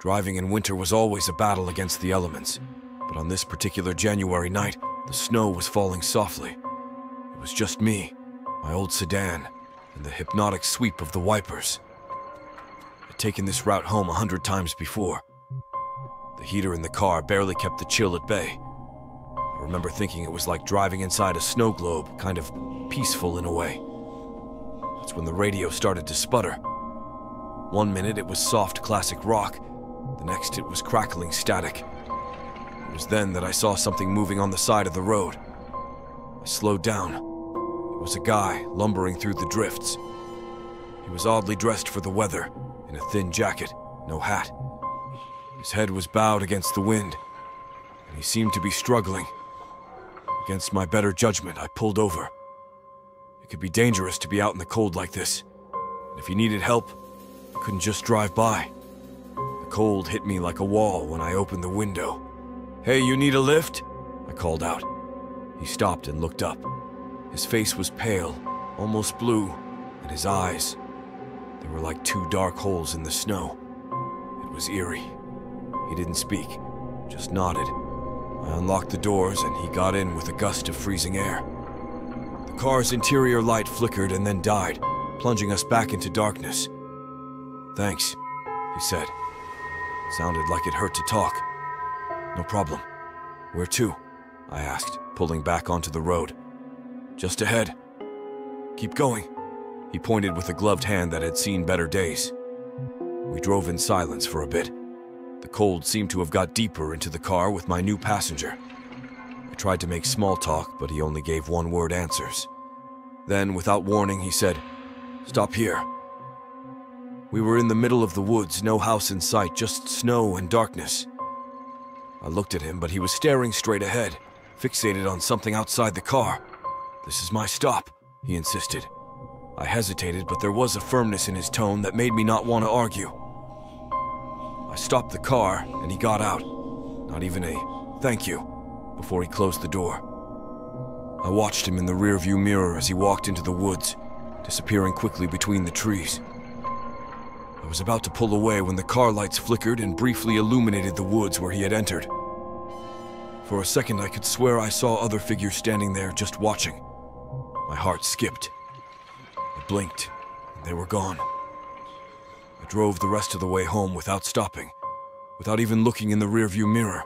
Driving in winter was always a battle against the elements, but on this particular January night, the snow was falling softly. It was just me, my old sedan, and the hypnotic sweep of the wipers. I'd taken this route home a hundred times before. The heater in the car barely kept the chill at bay. I remember thinking it was like driving inside a snow globe, kind of peaceful in a way. That's when the radio started to sputter. One minute it was soft classic rock, the next it was crackling static. It was then that I saw something moving on the side of the road. I slowed down. It was a guy lumbering through the drifts. He was oddly dressed for the weather, in a thin jacket, no hat. His head was bowed against the wind, and he seemed to be struggling. Against my better judgment, I pulled over. It could be dangerous to be out in the cold like this, and if he needed help, I couldn't just drive by. Cold hit me like a wall when I opened the window. Hey, you need a lift? I called out. He stopped and looked up. His face was pale, almost blue, and his eyes, they were like two dark holes in the snow. It was eerie. He didn't speak, just nodded. I unlocked the doors and he got in with a gust of freezing air. The car's interior light flickered and then died, plunging us back into darkness. Thanks, he said. Sounded like it hurt to talk. No problem. Where to? I asked, pulling back onto the road. Just ahead. Keep going. He pointed with a gloved hand that had seen better days. We drove in silence for a bit. The cold seemed to have got deeper into the car with my new passenger. I tried to make small talk, but he only gave one word answers. Then, without warning, he said, Stop here. We were in the middle of the woods, no house in sight, just snow and darkness. I looked at him, but he was staring straight ahead, fixated on something outside the car. This is my stop, he insisted. I hesitated, but there was a firmness in his tone that made me not want to argue. I stopped the car, and he got out. Not even a thank you before he closed the door. I watched him in the rearview mirror as he walked into the woods, disappearing quickly between the trees. I was about to pull away when the car lights flickered and briefly illuminated the woods where he had entered. For a second, I could swear I saw other figures standing there just watching. My heart skipped. I blinked, and they were gone. I drove the rest of the way home without stopping, without even looking in the rearview mirror.